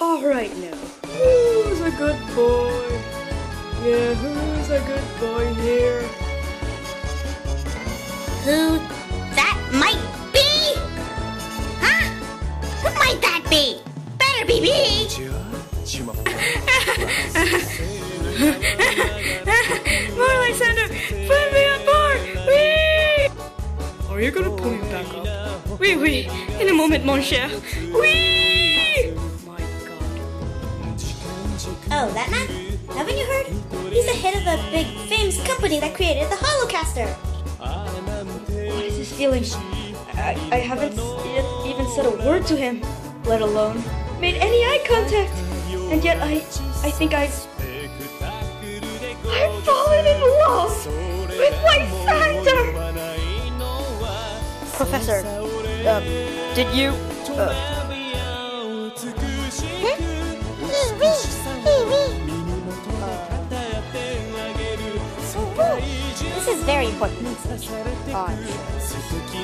Alright now, who's a good boy? Yeah, who's a good boy here? Who that might be? Huh? Who might that be? Better be me! More Lysandre, put me on board! Whee! Are you gonna pull me back up? Wee wee, in a moment, mon cher. Whee! Oh, that man? Haven't you heard? He's the head of the big famous company that created the Holocaster. What is his feeling? I, I haven't even said a word to him, let alone made any eye contact. And yet I, I think I've, I've fallen in love with Lysandre! Professor, uh, did you, uh, Is important. I'm sure.